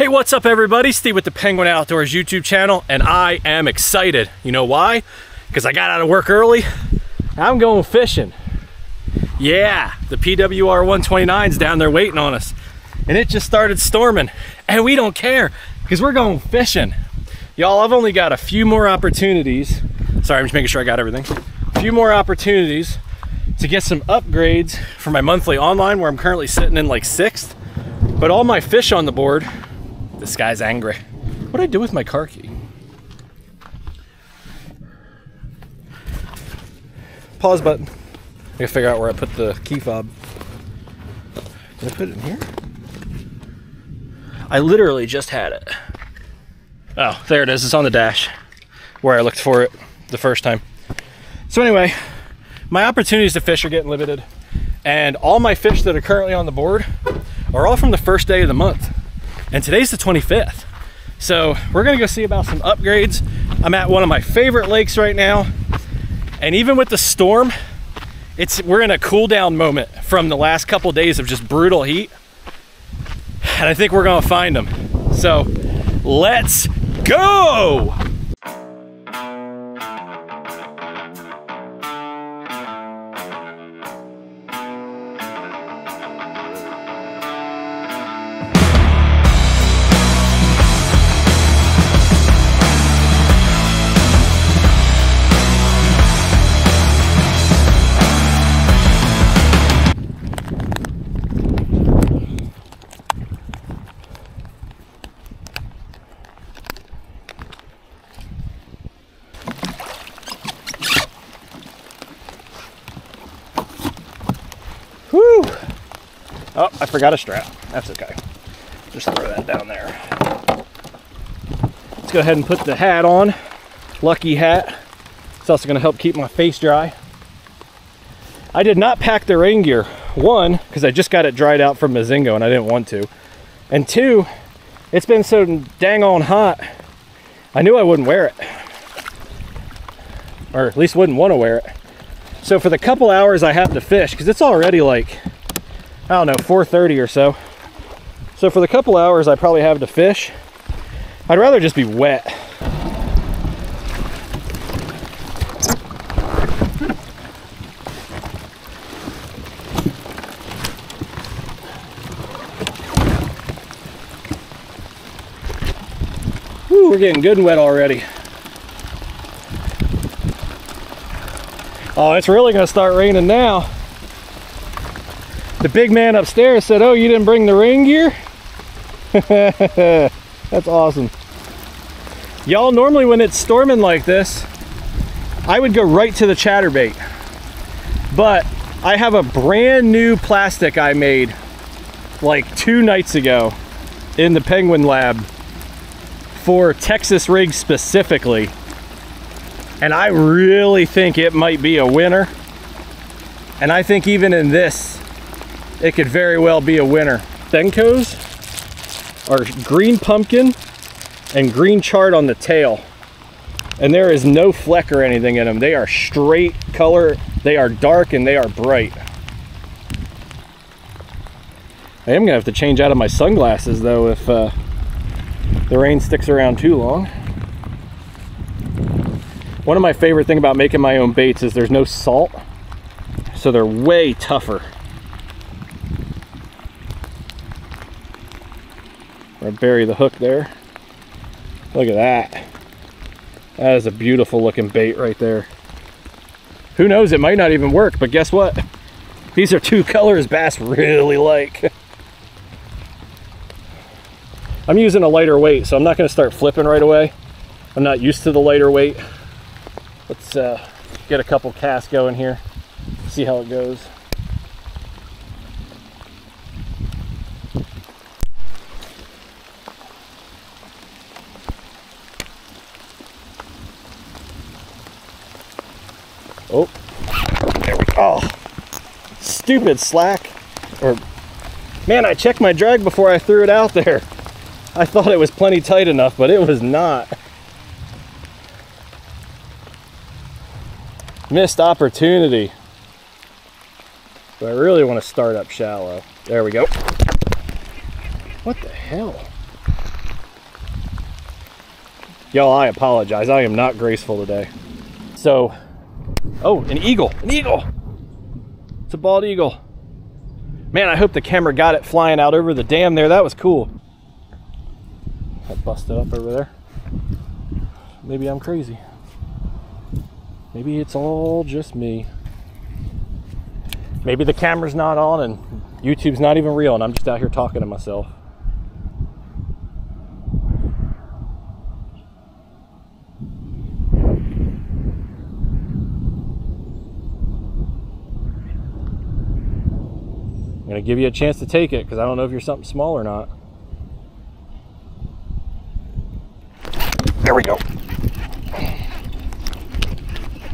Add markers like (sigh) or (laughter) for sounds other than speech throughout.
Hey, what's up everybody? Steve with the Penguin Outdoors YouTube channel, and I am excited. You know why? Because I got out of work early. I'm going fishing. Yeah, the PWR 129's down there waiting on us. And it just started storming. And we don't care, because we're going fishing. Y'all, I've only got a few more opportunities. Sorry, I'm just making sure I got everything. A few more opportunities to get some upgrades for my monthly online where I'm currently sitting in like sixth. But all my fish on the board this guy's angry. What do I do with my car key? Pause button. I gotta figure out where I put the key fob. Did I put it in here? I literally just had it. Oh, there it is. It's on the dash where I looked for it the first time. So anyway, my opportunities to fish are getting limited and all my fish that are currently on the board are all from the first day of the month and today's the 25th. So we're gonna go see about some upgrades. I'm at one of my favorite lakes right now. And even with the storm, it's we're in a cool down moment from the last couple days of just brutal heat. And I think we're gonna find them. So let's go! Forgot a strap. That's okay. Just throw that down there. Let's go ahead and put the hat on. Lucky hat. It's also gonna help keep my face dry. I did not pack the rain gear. One, because I just got it dried out from Mozingo and I didn't want to. And two, it's been so dang on hot, I knew I wouldn't wear it. Or at least wouldn't want to wear it. So for the couple hours I have to fish, because it's already like, I don't know, 4.30 or so. So for the couple hours I probably have to fish, I'd rather just be wet. Whew, we're getting good and wet already. Oh, it's really gonna start raining now. The big man upstairs said, oh, you didn't bring the rain gear? (laughs) That's awesome. Y'all, normally when it's storming like this, I would go right to the chatterbait. But I have a brand new plastic I made like two nights ago in the Penguin Lab for Texas rigs specifically and I really think it might be a winner. And I think even in this, it could very well be a winner. Senkos are green pumpkin and green chart on the tail. And there is no fleck or anything in them. They are straight color, they are dark, and they are bright. I am gonna have to change out of my sunglasses though if uh, the rain sticks around too long. One of my favorite thing about making my own baits is there's no salt, so they're way tougher. I bury the hook there. Look at that. That is a beautiful looking bait right there. Who knows, it might not even work, but guess what? (laughs) These are two colors bass really like. (laughs) I'm using a lighter weight, so I'm not gonna start flipping right away. I'm not used to the lighter weight. Let's uh, get a couple casts going here, see how it goes. Oh, there we go. Oh, stupid slack. Or, man, I checked my drag before I threw it out there. I thought it was plenty tight enough, but it was not. Missed opportunity. But I really want to start up shallow. There we go. What the hell? Y'all, I apologize. I am not graceful today. So, oh, an eagle, an eagle. It's a bald eagle. Man, I hope the camera got it flying out over the dam there. That was cool. I busted up over there. Maybe I'm crazy. Maybe it's all just me. Maybe the camera's not on and YouTube's not even real and I'm just out here talking to myself. I'm going to give you a chance to take it because I don't know if you're something small or not. There we go.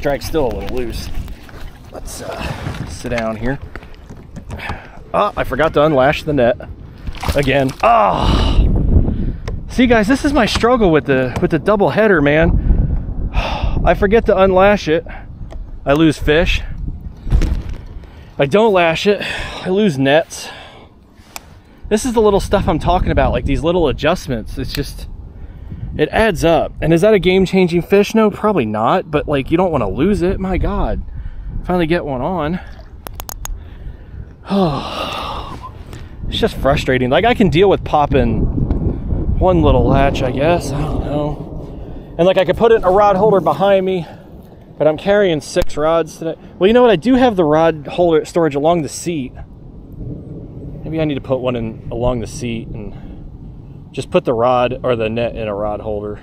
Drag's still a little loose. Let's uh, sit down here. Oh, I forgot to unlash the net again. Ah, oh. see, guys, this is my struggle with the with the double header, man. (sighs) I forget to unlash it. I lose fish. I don't lash it, I lose nets. This is the little stuff I'm talking about, like these little adjustments. It's just it adds up. And is that a game-changing fish? No, probably not. But like, you don't want to lose it. My God, finally get one on. Oh, (sighs) it's just frustrating. Like I can deal with popping one little latch, I guess. I don't know. And like I could put it in a rod holder behind me, but I'm carrying six rods today. Well, you know what? I do have the rod holder storage along the seat. Maybe I need to put one in along the seat and just put the rod or the net in a rod holder.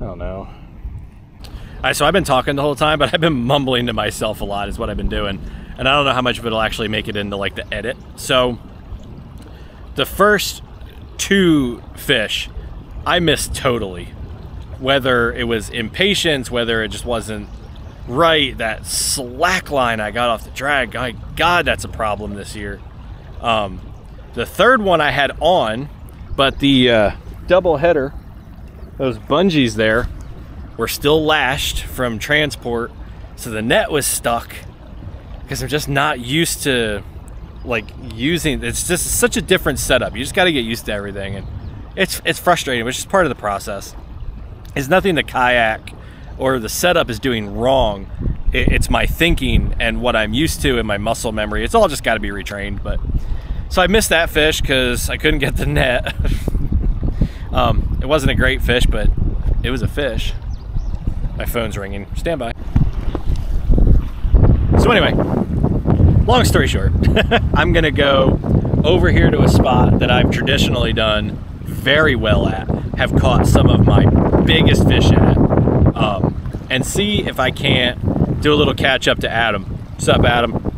I don't know. All right, so I've been talking the whole time, but (laughs) I've been mumbling to myself a lot is what I've been doing. And I don't know how much of it'll actually make it into like the edit. So the first two fish I missed totally. Whether it was impatience, whether it just wasn't right, that slack line I got off the drag, my God, that's a problem this year. Um, the third one I had on, but the uh, double header, those bungees there, were still lashed from transport. So the net was stuck because they're just not used to like using it's just such a different setup. You just got to get used to everything and it's it's frustrating, which is part of the process. It's nothing the kayak or the setup is doing wrong. It's my thinking and what I'm used to and my muscle memory. It's all just got to be retrained, but so I missed that fish because I couldn't get the net. (laughs) um, it wasn't a great fish, but it was a fish. My phone's ringing. Stand by. So anyway, long story short, (laughs) I'm gonna go over here to a spot that I've traditionally done very well at, have caught some of my biggest fish at, um, and see if I can't do a little catch up to Adam. What's up, Adam?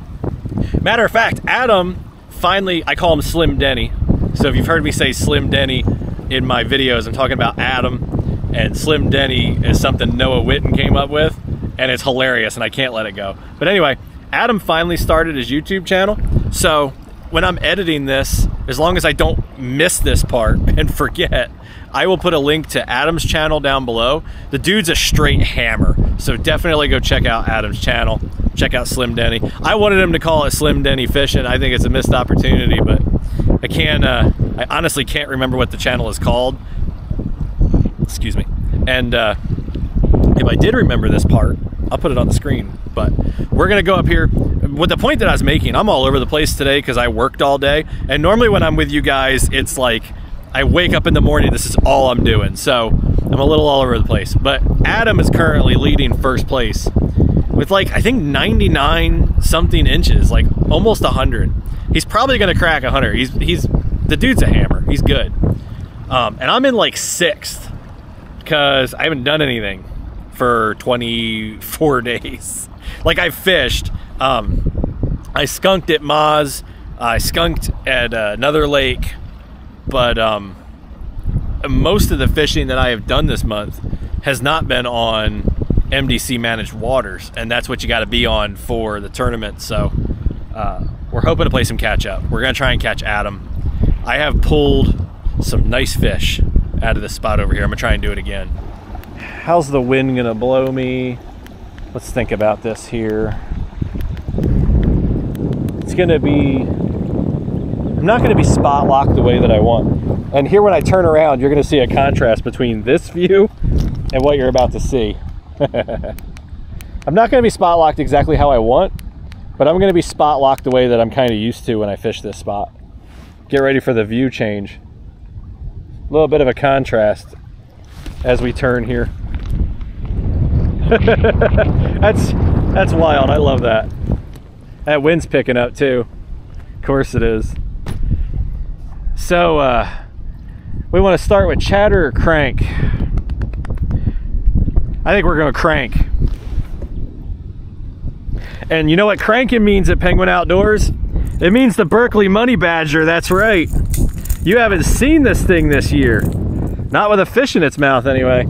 Matter of fact, Adam finally, I call him Slim Denny. So if you've heard me say Slim Denny in my videos, I'm talking about Adam. And Slim Denny is something Noah Witten came up with. And it's hilarious and I can't let it go. But anyway, Adam finally started his YouTube channel. So when I'm editing this, as long as I don't miss this part (laughs) and forget, I will put a link to Adam's channel down below. The dude's a straight hammer. So definitely go check out Adam's channel check out Slim Denny. I wanted him to call it Slim Denny Fishing. I think it's a missed opportunity, but I can't, uh, I honestly can't remember what the channel is called. Excuse me. And uh, if I did remember this part, I'll put it on the screen. But we're gonna go up here. With the point that I was making, I'm all over the place today because I worked all day. And normally when I'm with you guys, it's like I wake up in the morning, this is all I'm doing. So I'm a little all over the place. But Adam is currently leading first place with like I think 99 something inches, like almost 100. He's probably gonna crack 100. He's he's the dude's a hammer. He's good. Um, and I'm in like sixth because I haven't done anything for 24 (laughs) days. like I fished. Um, I skunked at Maz. I skunked at uh, another lake, but um, most of the fishing that I have done this month has not been on MDC managed waters, and that's what you got to be on for the tournament. So uh, we're hoping to play some catch up. We're gonna try and catch Adam. I have pulled some nice fish out of this spot over here. I'm gonna try and do it again. How's the wind gonna blow me? Let's think about this here. It's gonna be, I'm not gonna be spot locked the way that I want. And here when I turn around, you're gonna see a contrast between this view and what you're about to see. (laughs) I'm not gonna be spot locked exactly how I want, but I'm gonna be spot locked the way that I'm kind of used to when I fish this spot. Get ready for the view change. A little bit of a contrast as we turn here. (laughs) that's that's wild. I love that. That wind's picking up too. Of course it is. So uh, we want to start with chatter or crank. I think we're going to crank. And you know what cranking means at Penguin Outdoors? It means the Berkley Money Badger, that's right. You haven't seen this thing this year. Not with a fish in its mouth anyway.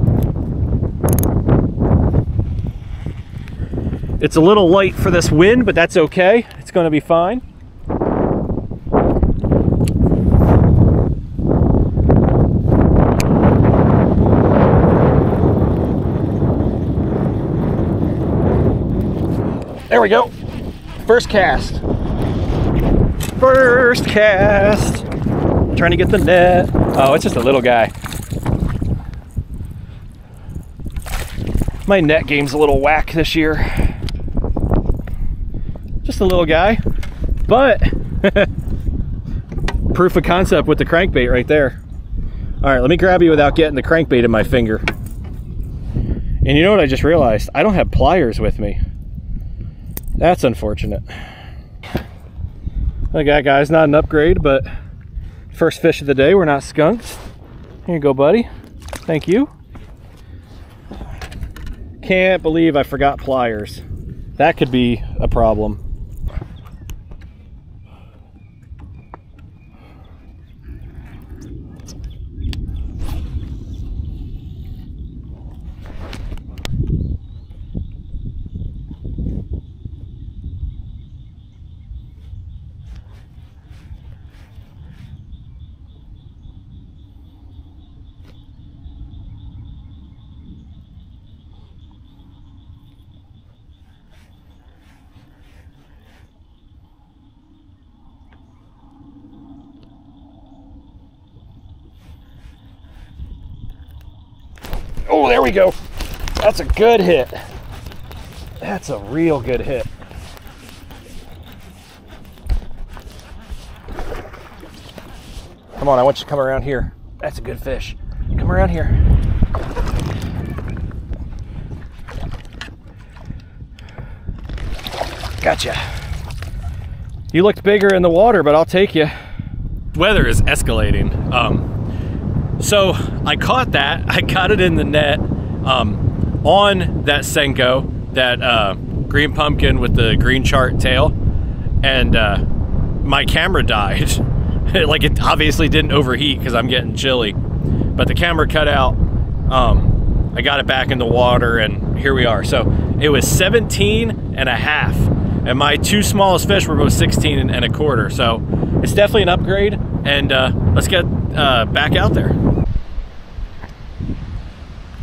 It's a little light for this wind, but that's okay. It's gonna be fine. There we go. First cast. First cast. Trying to get the net. Oh, it's just a little guy. My net game's a little whack this year. Just a little guy, but (laughs) proof of concept with the crankbait right there. All right, let me grab you without getting the crankbait in my finger. And you know what I just realized? I don't have pliers with me. That's unfortunate. Look that guy's not an upgrade, but first fish of the day, we're not skunks. Here you go, buddy. Thank you. Can't believe I forgot pliers. That could be a problem. Oh, there we go. That's a good hit. That's a real good hit. Come on, I want you to come around here. That's a good fish. Come around here. Gotcha. You looked bigger in the water, but I'll take you. Weather is escalating. Um, so I caught that. (laughs) I got it in the net um, on that Senko, that uh, green pumpkin with the green chart tail, and uh, my camera (laughs) died. like it obviously didn't overheat because I'm getting chilly, but the camera cut out. Um, I got it back in the water, and here we are. So it was 17 and a half, and my two smallest fish were both 16 and a quarter. So it's definitely an upgrade, and uh, let's get uh, back out there.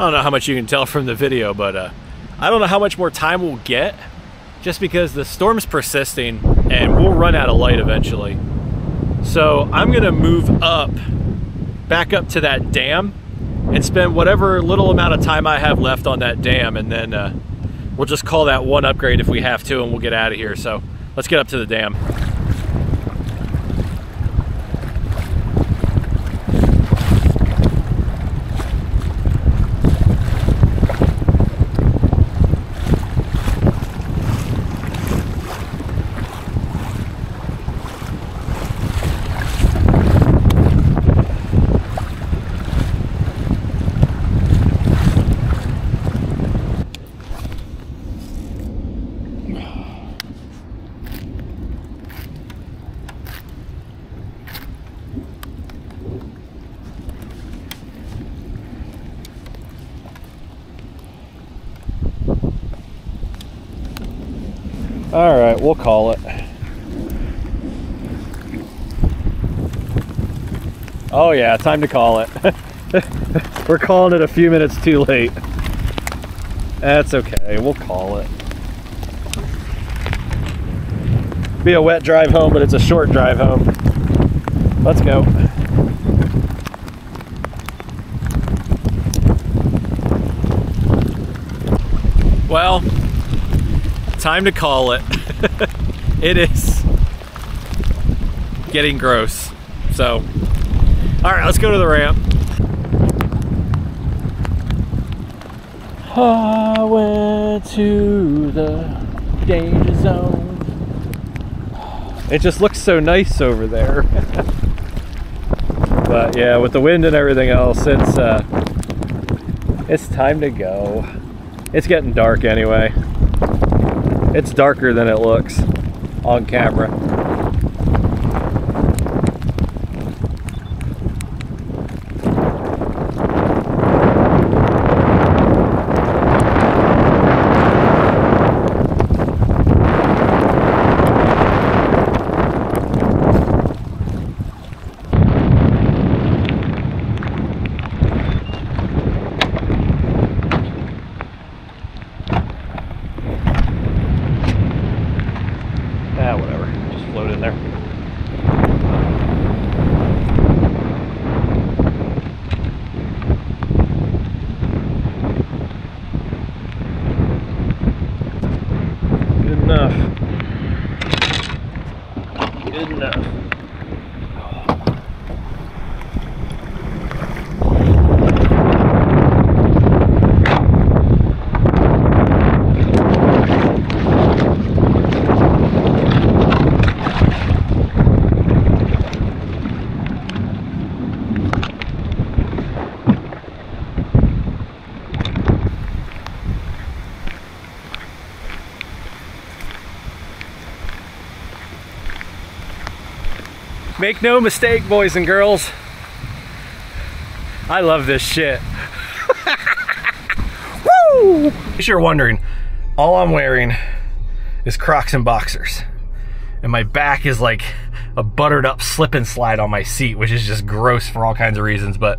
I don't know how much you can tell from the video, but uh, I don't know how much more time we'll get just because the storm's persisting and we'll run out of light eventually. So I'm gonna move up, back up to that dam and spend whatever little amount of time I have left on that dam and then uh, we'll just call that one upgrade if we have to and we'll get out of here. So let's get up to the dam. All right, we'll call it. Oh yeah, time to call it. (laughs) We're calling it a few minutes too late. That's okay, we'll call it. Be a wet drive home, but it's a short drive home. Let's go. Well, time to call it. (laughs) it is getting gross. So, all right, let's go to the ramp. I went to the danger zone. It just looks so nice over there. (laughs) but yeah, with the wind and everything else, it's uh, it's time to go. It's getting dark anyway. It's darker than it looks on camera. Ah, whatever. Just float in there. Good enough. Good enough. Make no mistake, boys and girls. I love this shit. (laughs) Woo! If you're wondering, all I'm wearing is Crocs and boxers. And my back is like a buttered up slip and slide on my seat, which is just gross for all kinds of reasons. But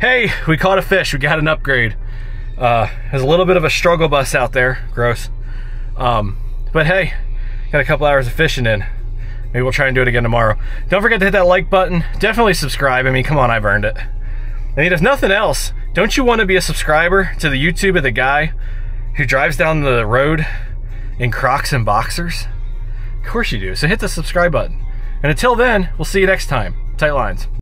hey, we caught a fish. We got an upgrade. Uh, there's a little bit of a struggle bus out there. Gross. Um, but hey, got a couple hours of fishing in. Maybe we'll try and do it again tomorrow. Don't forget to hit that like button. Definitely subscribe. I mean, come on, I've earned it. I mean, if nothing else, don't you want to be a subscriber to the YouTube of the guy who drives down the road in Crocs and boxers? Of course you do. So hit the subscribe button. And until then, we'll see you next time. Tight lines.